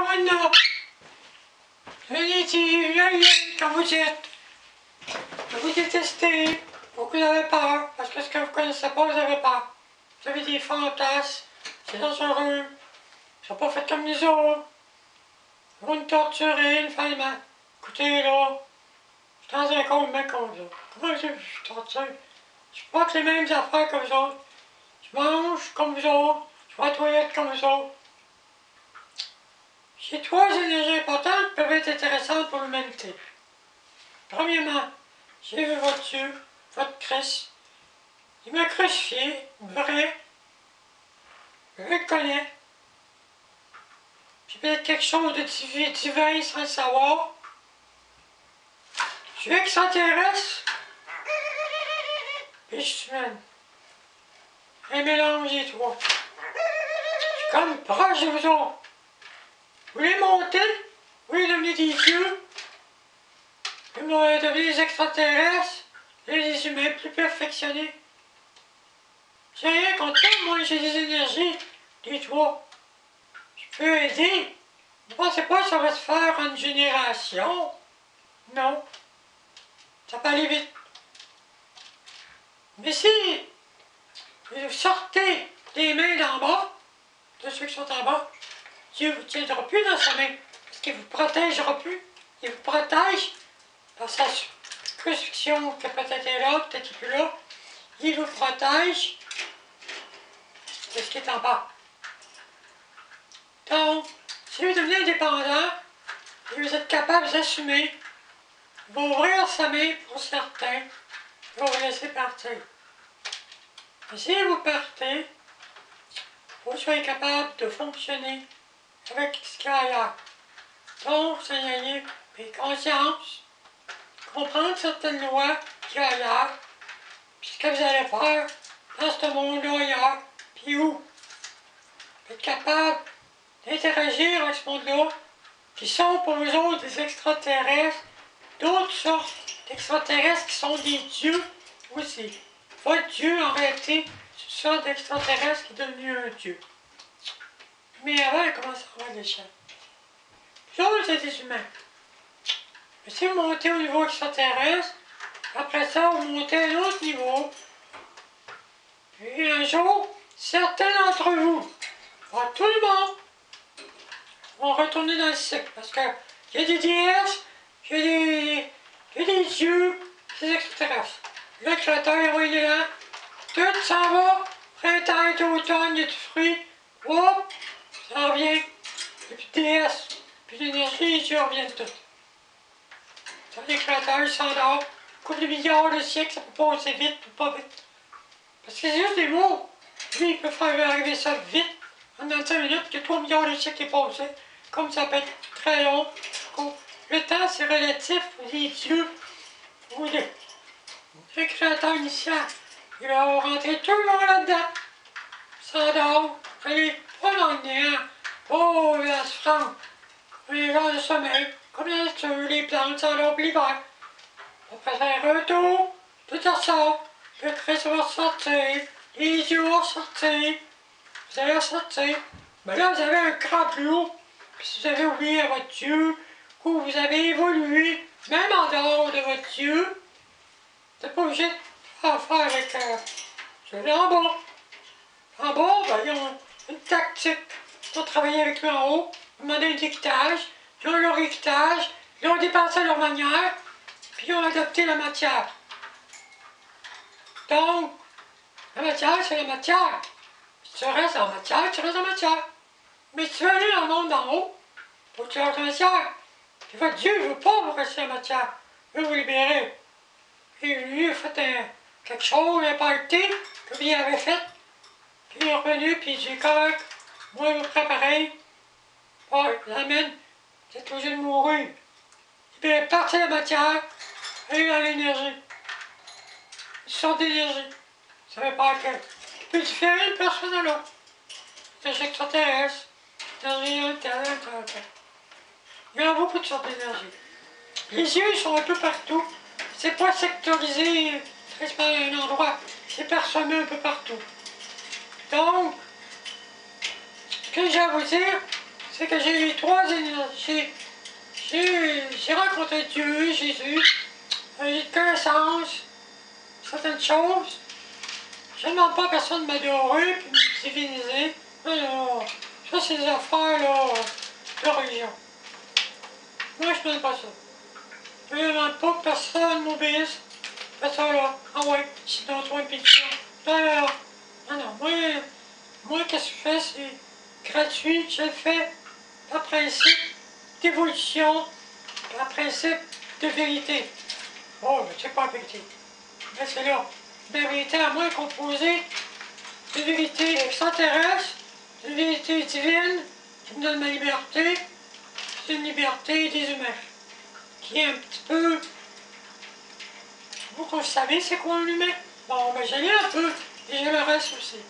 Maintenant. Venez ici, venez, quand vous êtes. Vous détestez, vous avez peur, parce que ce que vous ne connaissez pas, vous avez peur. Vous avez des fantasmes, c'est dangereux. Ils sont pas faits comme les autres. Ils vont nous torturer, une femme. Écoutez, là, je suis dans un compte même comme ça. Comment je, je torture? Je pas que les mêmes affaires que vous autres. Je mange comme vous autres. Je vais à la toilette comme vous autres. J'ai trois énergies importantes qui peuvent être intéressantes pour l'humanité. Premièrement, j'ai vu votre Dieu, votre Christ. Il m'a crucifié, vrai. Je le connais. J'ai peut-être quelque chose de divin sans le savoir. Je suis extraterrestre. Puis je suis humaine. Un mélange des trois. Je suis comme proche de vous autres. Vous voulez monter? Vous voulez devenir des dieux? Vous devenir des extraterrestres? Les humains plus perfectionnés? J'ai rien contre ça, moi j'ai des énergies, des trois. Je peux aider? Ne pensez pas que ça va se faire en une génération? Non. Ça peut aller vite. Mais si vous sortez les mains d'en bas, de ceux qui sont en bas, Dieu vous tiendra plus dans sa main, parce qu'il vous protégera plus. Il vous protège par sa crucifixion, que peut-être est là, peut-être plus là. Il vous protège de ce qui est en bas. Donc, si vous devenez indépendant, et vous êtes capable d'assumer, il va ouvrir sa main pour certains, va vous laisser partir. Mais si vous partez, vous soyez capable de fonctionner avec ce qu'il y a ailleurs. Donc, vous ayez conscience, comprendre certaines lois qu'il y a ailleurs, puis ce que vous allez faire dans ce monde-là ailleurs, puis où? Êtes capable d'interagir avec ce monde-là, qui sont pour vous autres des extraterrestres, d'autres sortes d'extraterrestres qui sont des dieux aussi. Votre Dieu, en réalité, c'est une sorte d'extraterrestre qui est devenu un Dieu. Mais avant, elle commence à des chiens. Puis autres, c'est des humains. Mais si vous montez au niveau extraterrestre, après ça, vous montez à un autre niveau. Puis un jour, certains d'entre vous, pas tout le monde, vont retourner dans le cycle. Parce que a des déesses, il y a des, des dieux, extraterrestres. Le créateur, il est là. Tout s'en va. Printemps et automne, il y a ça revient. Et puis déesse, puis l'énergie, les dieux reviennent tous. Ça, les créateurs, ils s'endorment. Couple de milliards de siècles, ça peut passer vite ou pas vite. Parce que c'est juste des mots. Lui, il peut faire arriver ça vite, en 5 minutes, que 3 milliards de siècles est passé. Comme ça peut être très long. Le temps, c'est relatif. Les dieux, ou les, le créateur initial, il va rentrer tout le monde là-dedans. S'endort. Allez, le néant. Oh, la souffrance. Les gens de sommeil. Comme la nature, les plantes s'endorment l'hiver. Après un retour, tout ça. Le Christ va sortir. Les yeux vont sortir. Vous allez sortir. Mais là, vous avez un cran plus haut. Si vous avez oublié votre Dieu, ou vous avez évolué, même en dehors de votre Dieu, n'êtes pas obligé de faire affaire avec euh, celui en bas. En bas, ben, une tactique pour travailler avec lui en haut. Ils demandent un équitage. Ils ont leur équitage. Ils ont dépensé leur manière. Puis ils ont adopté la matière. Donc, la matière, c'est la matière. Si tu restes en matière, tu restes en matière. Mais si tu veux aller dans le monde d'en haut, faut que tu restes en matière. Des fois, Dieu ne veut pas vous rester en matière. Il veut vous libérer. Et lui, il a fait quelque chose, un party, que lui avait fait. Puis il est revenu, puis il dit, correct, moi, je vous préparer. Oh, l'amène, c'est obligé de mourir. Il est parti la matière, et dans l'énergie. Une sorte d'énergie. Ne veut pas que. Tu peux différer une personne à l'autre. C'est extraterrestre, énergie interne, Il y a beaucoup de sortes d'énergie. Les yeux, ils sont un peu partout. C'est pas sectorisé, c'est pas un endroit. C'est parsemé un peu partout. Donc, ce que j'ai à vous dire, c'est que j'ai les trois énergies. J'ai rencontré Dieu, Jésus, j'ai connaissance, certaines choses. Je ne demande pas à personne de m'adorer et de me diviniser. Alors, ça, c'est des affaires là, de religion. Moi, je ne demande pas ça. Je ne demande pas que personne m'obéisse. Ça là. Ah ouais, sinon toi une pétition. Non, non. Moi, moi qu'est-ce que je fais? C'est gratuit. Je le fais par principe d'évolution, par principe de vérité. Oh, mais c'est pas vérité. Mais c'est là. La vérité à moi est composée de vérité extraterrestre, de vérité divine qui me donne ma liberté, c'est une liberté des humains, qui est un petit peu... Vous, savez c'est quoi un humain? Bon, ben j'ai un peu, et je le reste aussi.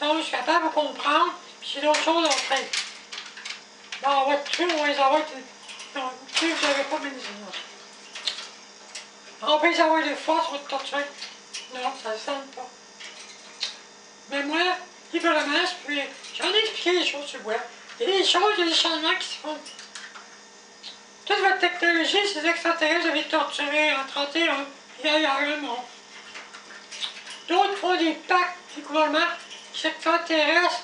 Donc, je suis capable de comprendre, puis j'ai d'autres choses à faire. Bon, on va on va les avoir... Non, tuer, vous n'avez pas mes On peut les avoir de force, va te torturer. Non, ça ne semble pas. Mais moi, librement, j'en ai expliqué les choses le web. Il y a des choses, il y a des changements qui se font. Toute votre technologie, ces extraterrestres, avez torturé en 31 et ailleurs le monde. D'autres font des pactes des gouvernements extraterrestres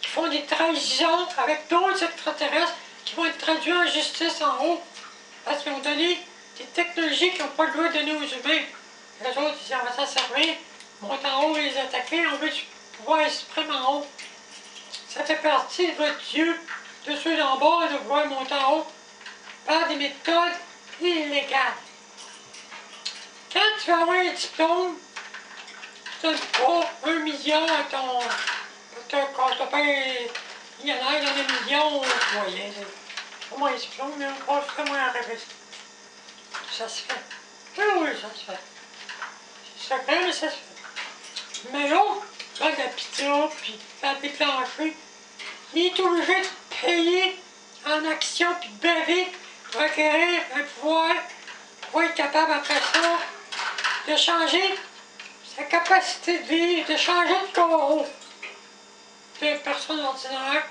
qui font des trahisons avec d'autres extraterrestres qui vont être traduits en justice en haut parce qu'ils ont donné des technologies qu'ils n'ont pas le droit de donner aux humains. Les autres, ils on va s'en montent en haut et les attaquer, on veut du pouvoir suprême en haut. Ça fait partie de votre Dieu, de ceux d'en bas, de pouvoir monter en haut par des méthodes illégales. Quand tu vas avoir un diplôme, donnes pas un million à ton... Quand ton père millionnaire, il donne un million aux moyens. Pour moi, un diplôme, mais encore, fais-moi un rêve. Ça se fait. Oui, oui, ça se fait. Ça secret, mais ça se fait. Mais l'autre, de la pizza, puis faire déclencher, il est obligé de payer en action, puis de baver pour acquérir un pouvoir, pour être capable après ça de changer sa capacité de vie, de changer de corps de personne ordinaire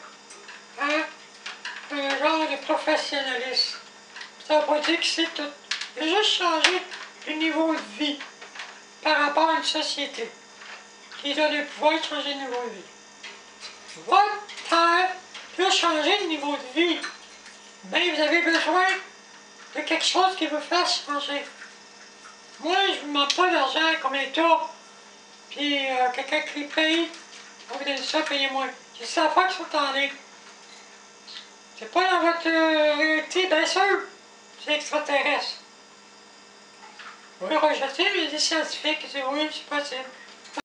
à un genre de professionnalisme. Ça veut pas dire que c'est tout. A juste changé le niveau de vie par rapport à une société qui donne le pouvoir de changer de niveau de vie. Votre terre peut changer de niveau de vie, mais vous avez besoin de quelque chose qui vous fasse changer. Moi, je ne vous demande pas d'argent comme État, puis euh, quelqu'un qui paye, vous donne ça, payez-moi. C'est ça fois qu'ils sont en. C'est pas dans votre euh, réalité, bien sûr, c'est extraterrestre. Vous le rejetez, mais les scientifiques disent oui, c'est possible.